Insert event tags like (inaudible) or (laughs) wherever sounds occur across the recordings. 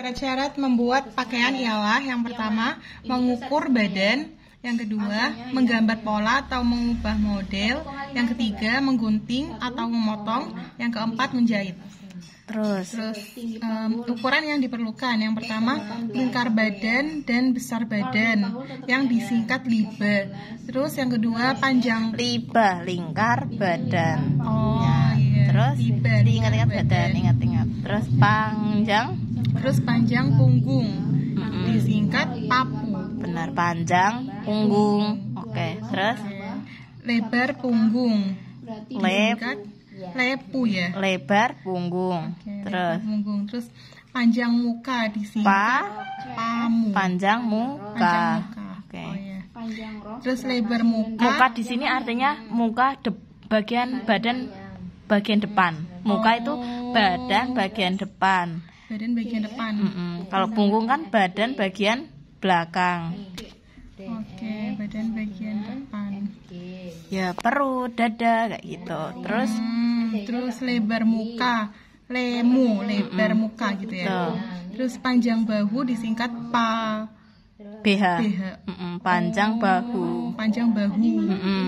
Syarat-syarat membuat pakaian ialah yang pertama mengukur badan, yang kedua menggambar pola atau mengubah model, yang ketiga menggunting atau memotong, yang keempat menjahit. Terus Terus em, ukuran yang diperlukan yang pertama lingkar badan dan besar badan yang disingkat liba. Terus yang kedua panjang liba lingkar badan. oh Ya, iya. Terus liba diingat-ingat badan, ingat-ingat. Terus panjang Terus panjang punggung disingkat papu. benar panjang punggung. Oke, terus Lebar punggung disingkat lepu ya. lebar punggung. Terus punggung. Terus panjang muka disingkat pa pamu. panjang Panjang muka. muka. Oke. Oh, iya. Terus lebar muka. Muka di sini artinya muka de- bagian badan bagian depan. Muka itu badan bagian depan. Badan bagian depan. Mm-mm. Kalau punggung kan badan bagian belakang. Oke, badan bagian depan. Ya perut, dada kayak gitu. Terus Hmm, terus lebar muka, lemu, lebar muka gitu ya. Betul. Terus panjang bahu disingkat pa, BH. Panjang bahu. Panjang bahu. Mm-mm.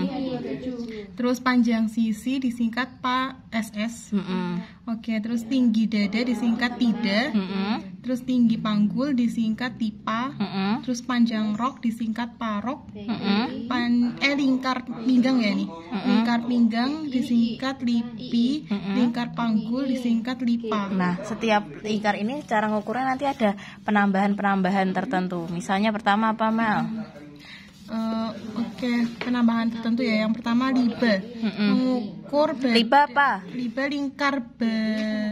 Terus panjang sisi disingkat pa SS. Mm-mm. Oke, terus tinggi dada disingkat tidak. Mm-mm. Terus tinggi panggul disingkat tipa. Mm-mm. Terus panjang rok disingkat parok. Lingkar pinggang ya nih. Lingkar pinggang disingkat lipi, lingkar panggul disingkat lipa. Nah, setiap lingkar ini cara ngukurnya nanti ada penambahan-penambahan tertentu. Misalnya pertama apa Mel? Eh, Oke, penambahan tertentu ya. Yang pertama liba, mengukur ba- Liba apa? liba lingkar ba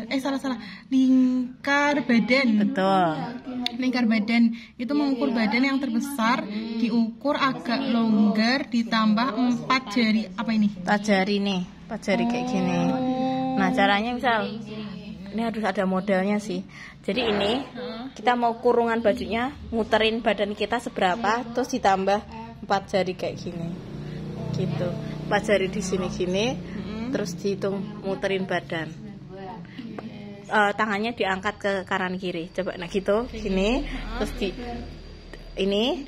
eh salah salah lingkar badan. Betul. Lingkar badan itu mengukur badan yang terbesar diukur agak longgar ditambah empat jari apa ini? Empat jari nih, empat jari kayak gini. Nah, caranya misal ini harus ada modelnya sih. Jadi ini kita mau kurungan bajunya, muterin badan kita seberapa, terus ditambah empat jari kayak gini. Gitu. Empat jari di sini gini, terus dihitung muterin badan. Eh, tangannya diangkat ke kanan kiri. Coba nah gitu, gini, terus di ini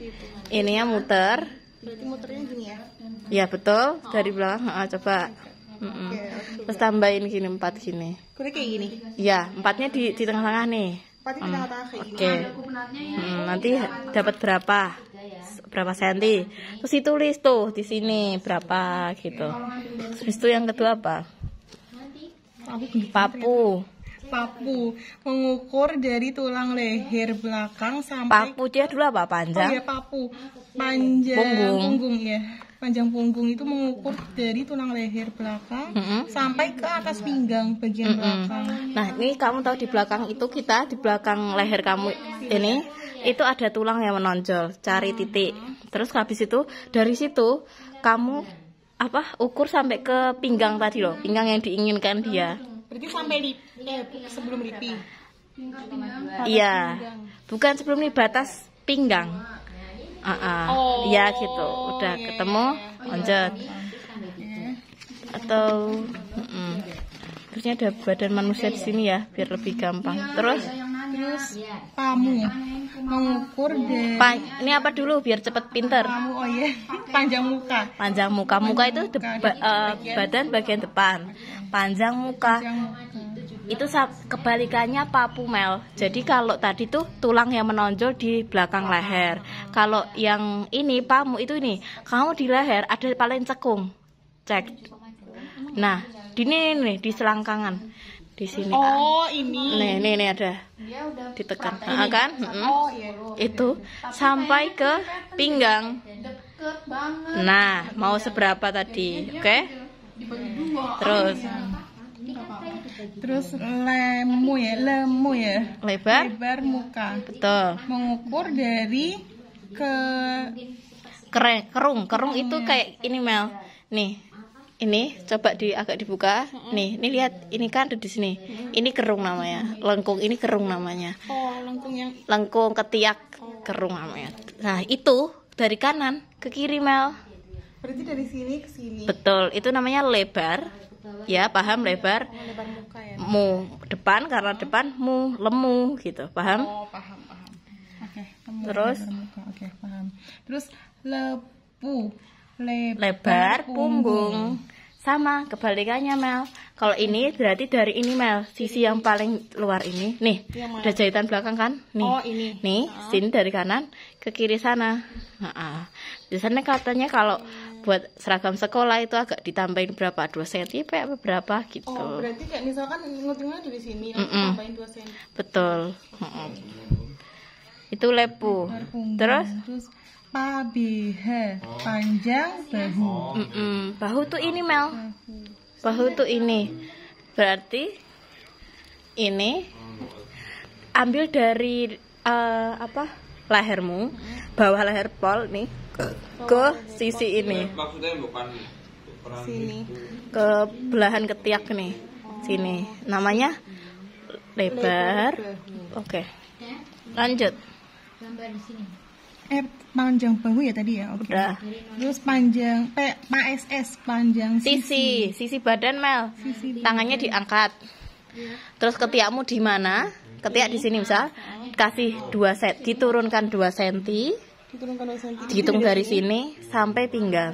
ininya muter, Berarti muternya gini ya. Ya betul dari belakang. Ah, coba. Mm-mm. Terus tambahin gini empat gini. Kurang kayak gini. Ya empatnya di di tengah-tengah nih. Empatnya di tengah-tengah kayak gini. Oke. Mm, nanti dapat berapa? S- Berapa senti? Terus ditulis tuh di sini berapa gitu. Terus itu yang kedua apa? Papu. Papu mengukur dari tulang leher belakang sampai Papu dia dulu apa? Oh Panjang. ya papu. Panjang Punggung. ya. Panjang punggung itu mengukur dari tulang leher belakang Mm-mm. sampai ke atas pinggang bagian belakang. Nah, ini kamu tahu di belakang itu kita di belakang leher kamu ini itu ada tulang yang menonjol, cari titik. Terus habis itu dari situ kamu apa ukur sampai ke pinggang tadi loh, pinggang yang diinginkan dia. Berarti sampai di eh, sebelum lipi. Iya. Bukan sebelum ini batas pinggang. Ah, ah. Oh, Iya gitu. Udah iya, ketemu, lanjut. Atau mm-mm. Terusnya ada badan manusia di sini ya, biar lebih gampang. Terus Terus pamu mengukur dari Pa- ini apa dulu biar cepet pinter pamu oh ya panjang muka. panjang muka muka itu de- ba- eh, badan bagian depan panjang muka Panjang muka. Itu kebalikannya papu mel. Jadi kalau tadi tuh tulang yang menonjol di belakang leher. Kalau yang ini pamu itu ini kamu di leher ada paling cekung. Cek. Nah di ini nih di selangkangan. Di sini. Oh ini. nih nih nih ada. Ditekan. Ah, kan. Oh iya. itu sampai ke pinggang. Nah, mau seberapa tadi? Oke? Terus Terus lemu ya, lemu ya. lebar, Lebar muka. betul. Mengukur dari ke Keren, kerung, kerung itu kayak ini Mel. Nih, ini coba di agak dibuka. Nih, ini lihat, ini kan ada di sini. Ini kerung namanya. Lengkung ini kerung namanya. oh lengkung yang Lengkung ketiak kerung namanya. Nah, itu dari kanan ke kiri Mel. berarti dari sini ke sini. Betul, itu namanya lebar. Ya, paham lebar. Lebar muka ya. mu depan karena depan mu lemu gitu. Paham? Oh, paham, paham. Oke, kamu Terus? Oke, paham. Terus lepu, lebar, lebar punggung. sama kebalikannya Mel. Kalau ini berarti dari ini Mel. Sisi yang paling luar ini. Nih mana? ada jahitan belakang kan? Nih. Oh, ini. nih sini dari kanan ke kiri sana. Nah, biasanya katanya kalau buat seragam sekolah itu agak ditambahin berapa 2 cm apa berapa gitu. Oh, berarti kayak misalkan ngutungnya dari sini, nanti Mm-mm. tambahin 2 cm. betul. Mm-mm. itu lepu. Terus? terus PBH, panjang bahu. mm-mm, bahu tuh ini Mel. Bahu tuh ini. Berarti ini ambil dari eh, apa lehermu bawah leher pol nih ke, ke sisi ini. Maksudnya bukan peran Sini. ke belahan ketiak nih sini. Namanya lebar. Oke. Lanjut. Eh, panjang bahu ya tadi ya? Oke. udah. Terus panjang P, PSS, panjang sisi. sisi. Badan Mel. Tangannya diangkat. Terus ketiakmu di mana? Ketiak di sini misal kasih 2 set diturunkan 2 cm Diturunkan 2 cm. dihitung dari sini sampai pinggang.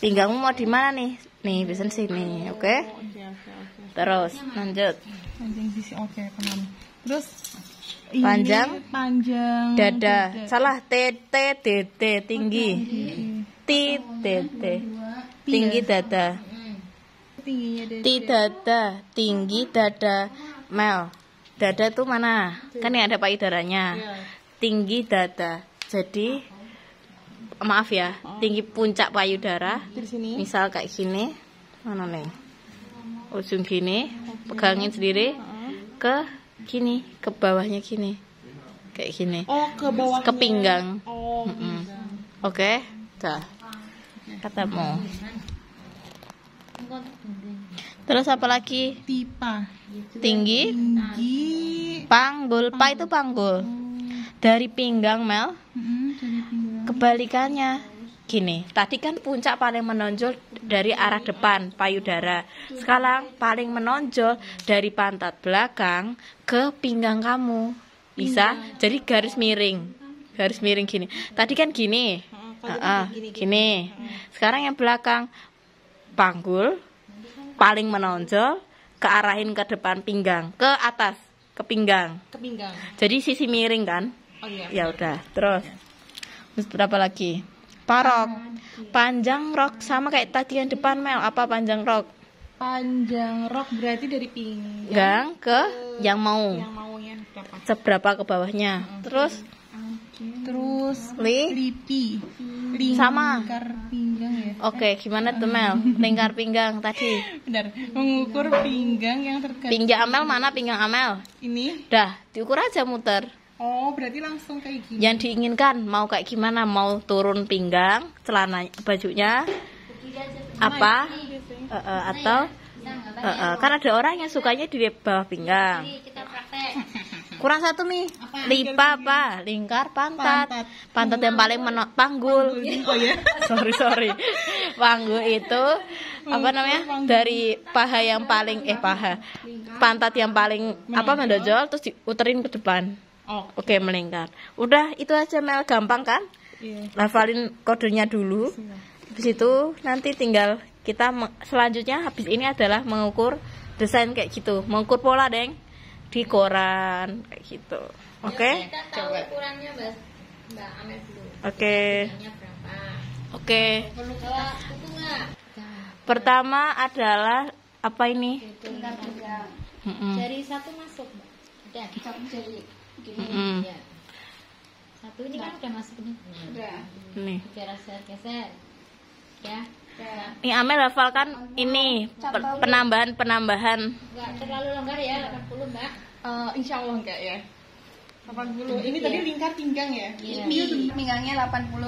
Pinggangmu mau di mana nih? Nih bisa sini oke? Oke. terus lanjut. Oke. Terus Panjang? panjang. Dada. Salah t t d d tinggi. T t t. Tinggi dada. Tingginya Ti dada, tinggi dada. Mel, dada tuh mana? Kan yang ada payudaranya. Tinggi dada. Jadi maaf ya, tinggi puncak payudara. Misal kayak gini. Mana nih? Ujung gini, pegangin sendiri ke gini, ke bawahnya gini. Kayak gini. Oh, ke bawah. Ke pinggang. Oh, Mm-mm. Oke, dah. Katamu. Terus apa lagi? pipa. Tinggi, Tinggi. panggul. Pa itu panggul. Dari pinggang Mel, dari pinggang. kebalikannya. Gini, tadi kan puncak paling menonjol dari arah depan payudara. Sekarang paling menonjol dari pantat belakang ke pinggang kamu. Bisa? Jadi garis miring. Garis miring gini. Tadi kan gini. Ah, ah, gini. Sekarang yang belakang panggul paling menonjol ke arahin ke depan pinggang, ke atas, ke pinggang. Ke pinggang. Jadi sisi miring kan? Oh iya. Ya udah, terus. Terus berapa lagi? Parok. Panjang rok sama kayak tadi yang depan Mel. Apa panjang rok? Panjang rok berarti dari pinggang Gang ke yang mau. yang maunya berapa? Seberapa ke bawahnya. Terus Terus li lipi. Sama. Lingkar pinggang ya. Oke, gimana tuh Mel? Lingkar pinggang tadi. Benar. Mengukur pinggang yang terkait Pinggang Amel mana pinggang Amel? ini. Dah, diukur aja muter. Oh, berarti langsung kayak gini. Yang diinginkan mau kayak gimana? Mau turun pinggang, celana bajunya apa? Eh, eh, atau eh, eh, kan ada orang yang sukanya di bawah pinggang. Kurang satu nih. Lipa apa? Lingkar pantat. Pantat. Pantat yang paling meno panggul. Oh ya. (laughs) sorry sorry. Panggul itu apa namanya? Dari paha yang paling eh paha. Pantat yang paling apa menonjol terus diuterin ke depan. Oke, melingkar. Udah, itu aja Mel, gampang kan? iya. Hafalin kodenya dulu. Habis itu nanti tinggal kita selanjutnya habis ini adalah mengukur desain kayak gitu, mengukur pola, Deng. Di koran kayak gitu. Oke? Kita tahu ukurannya Mbak Mbak Amel dulu. Oke. Ukurannya berapa? Oke. Nggak? Pertama adalah apa ini? Jari satu masuk. Mbak. Udah. Satu jari. Gini. Mm-mm. Ya. Satu ini kan udah masuk nih. Udah. Nih. Geser geser. Ya. Ya. Ini Amel hafalkan ini penambahan-penambahan. Enggak terlalu longgar ya 80 Mbak. Eh, insya Allah enggak ya. 80. Ini tadi lingkar pinggang ya? Iya. pinggangnya 80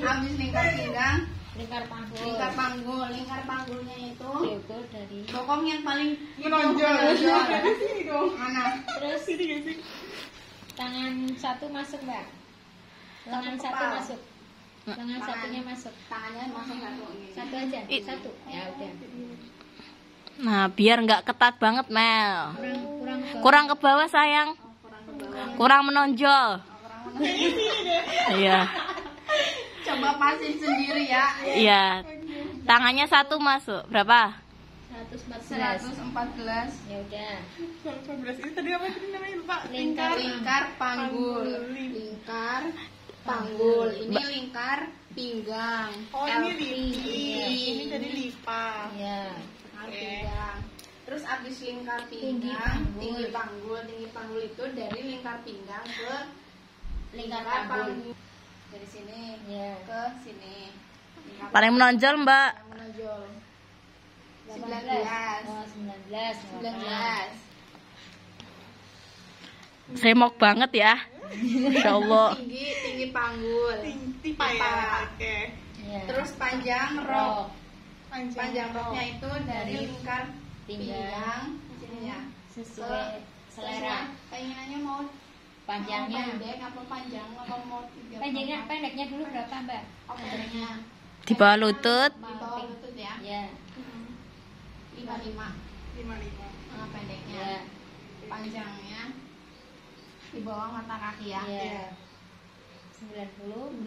habis lingkar pinggang Lingkar panggul. lingkar panggul lingkar panggulnya itu Diukur dari bokong yang paling Menonjol. menonjol. Di sini dong. mana terus sih? tangan satu masuk Mbak. Tangan Satu masuk. Tangan Tangan. satunya masuk. tangannya masuk satu ini Satu aja. I- Satu. Ya udah. Nah, biar nggak ketat banget, Mel. kurang kurang ke Kurang ke bawah, sayang. Kurang menonjol. Iya. Coba pasin sendiri ya. Iya. Tangannya satu masuk. Berapa? 114 114 ya udah 12 ini tadi apa tadi namanya lupa lingkar lingkar panggul. Lingkar panggul. Ini lingkar pinggang. oh ini L- lipi ini tadi lipa ya lingkar pinggang. Terus abis lingkar Tinggi pinggang, panggul. tinggi panggul, tinggi panggul itu dari lingkar pinggang ke lingkar lingkar panggul panggul. Dari sini ya ke sini. Lingkar Paling menonjol, Mbak. menonjol. 18 19. oh 19 19. Semok banget ya. Insya (laughs) Allah. Tinggi, tinggi panggul. tipa ya Tipa. oke. Ya Terus panjang rok. rok. Panjang roknya itu dari lingkar pinggang. ya. sesuai selera. Keinginannya mau panjangnya. pendek apa panjang? Apa mau tiga pendeknya pendeknya dulu berapa mbak? Oh, pendeknya Di bawah lutut. di bawah lutut ya. ya Lima lima. lima lima. Pendeknya. ya Panjangnya di bawah mata kaki ya. ya 90 90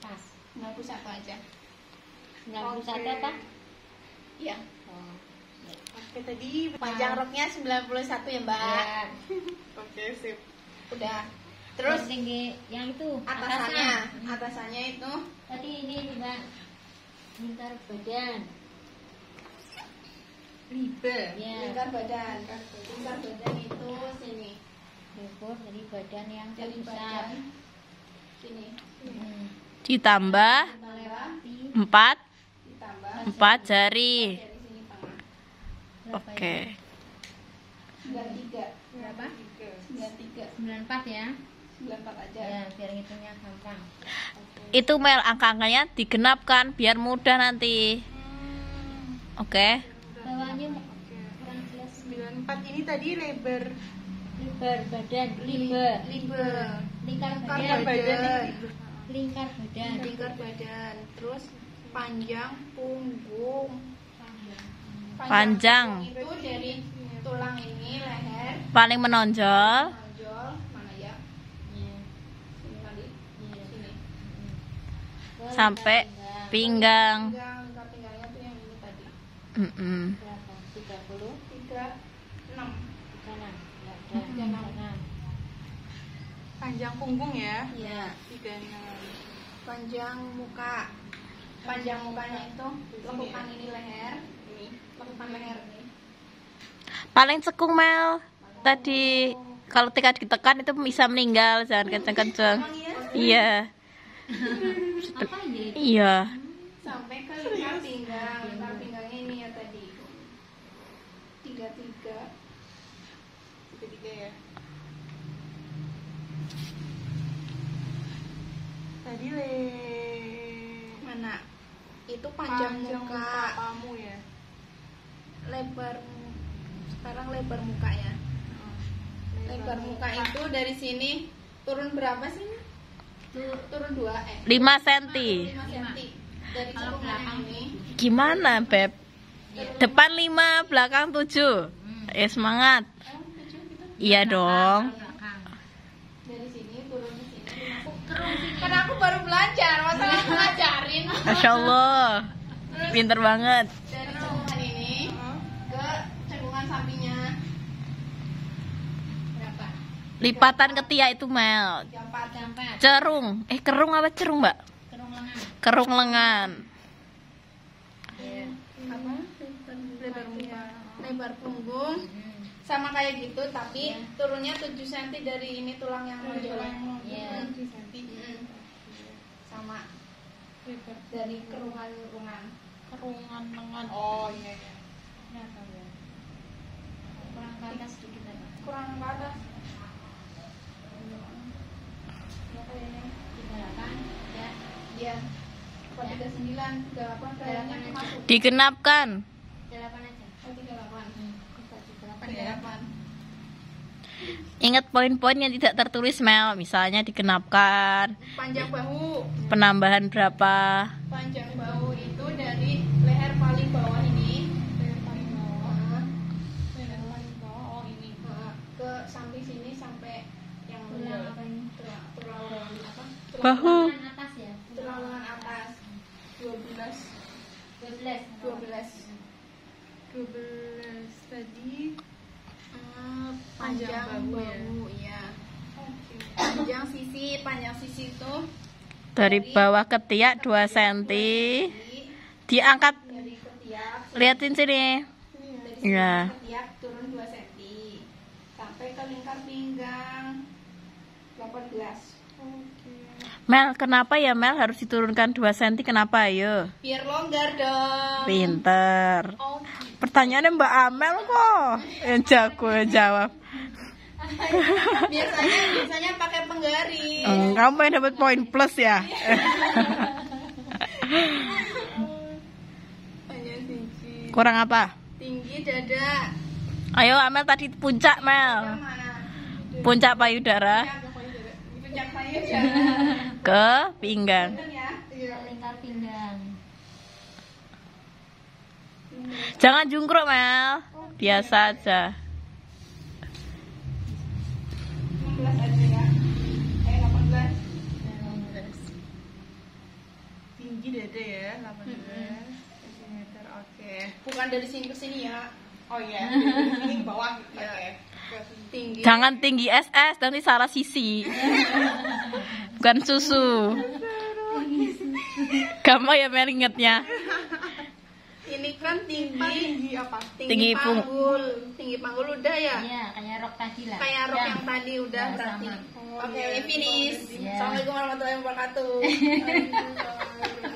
pas 91 aja. 91 Oke. apa Iya. oh oke tadi Panjang roknya 91 ya, Mbak. ya (laughs) oke sip Udah. terus Terus tinggi yang itu atasannya, atasnya. atasannya itu tadi ini mbak lingkar badan ribe. Ya. Lingkar badan. Lingkar badan itu sini. Ukur dari badan yang Dari terbesar badan sini. hmm. Ditambah empat ditambah empat jari. dari sini tengah. Berapa Oke. 93. berapa 93. 94 ya 94 aja. ya biar ngitungnya gampang Itu Mel angka-angkanya digenapkan biar mudah nanti. Oke. bawahnya kurang jelas 94 ini tadi lebar lebar badan lingkar badan. lingkar badan. Lingkar badan. Terus panjang punggung. Panjang, itu dari tulang ini leher. Paling menonjol. Ya? Sampai pinggang, pinggang. pinggang ya, Panjang punggung ya? Iya. Tiganya. Panjang muka. Panjang mukanya itu lekukan ya. ini leher. Ini. Lekukan leher ini. Paling cekung Mel. Tadi kalau tika ditekan itu bisa meninggal, jangan kenceng-kenceng. Iya. Iya. Ya iya. Sampai ke lima pinggang, lima pinggangnya ini ya tadi. Tiga tiga tiga tiga ya. Tadi le. Mana? Itu panjang, muka kamu ya. Lebar sekarang lebar muka ya. Lebar muka itu dari sini turun berapa sih Tur- turun dua eh. 5 cm. 5 cm dari cekungan yang ini Gimana, Beb? Depan 5, belakang 7. Eh, semangat. Iya dong. dari sini turun ke sini karena aku baru belajar masalah aku ngajarin Masya Allah. Pinter banget. dari cekungan ini ke cekungan sampingnya berapa Lipatan ketiak itu Mel. tiga empat empat Cerung. Eh, kerung apa cerung, Mbak? kerung lengan Kerung lengan. apa lebar muka lebar punggung sama kayak gitu tapi turunnya 7 cm dari ini tulang yang menonjol Iya. Mm. sama dari kerungan kerungan kerungan lengan oh iya iya. Berapa ya kurang ke atas sedikit lagi kurang ke atas tiga delapan ya. Iya. Apa tiga sembilan delapan kayaknya masuk Digenapkan. delapan penyerapan Ingat poin-poin yang tidak tertulis Mel, misalnya dikenapkan, Panjang bahu. Penambahan berapa? Panjang bahu itu dari leher paling bawah ini, leher paling bawah, leher paling bawah oh ini ke samping sini sampai yang iya. benar tulang apa? Bahu. atas ya. Tulang atas. 12 12 12 12 tadi panjang Panjang bahu bahu, ya? iya panjang sisi panjang sisi itu Dari bawah ketiak 2 cm. Diangkat dari ketiak liatin sini. dari sini Iya. ketiak turun 2 cm sampai ke lingkar pinggang 18 Mel, kenapa ya Mel harus diturunkan 2 cm? Kenapa ayo? biar longgar dong Pinter. oh Pertanyaannya Mbak Amel kok yang jago jawab. biasanya biasanya pakai penggaris Hmm, kamu yang dapat poin plus ya. Kurang apa? tinggi dada Ayo Amel tadi puncak yang Mel. mana Puncak payudara Puncak payudara ke pinggang. ya iya lingkar pinggang Jangan jungkruk Mel. Biasa aja. 16 aja ya eh 18 tinggi dada ya 18 cm oke bukan dari sini ke sini ya oh iya (laughs) sini ke bawah oke tinggi Jangan tinggi SS nanti salah sisi. (laughs) Bukan susu. Kamu ya Mel ingetnya. Kan tinggi. Tinggi apa? Tinggi tinggi panggul. Tinggi panggul udah ya? Iya kayak rok tadi lah. Kayak rok Ya. yang tadi udah Ya, berarti. oke finish. Ya. assalamualaikum warahmatullahi wabarakatuh (laughs)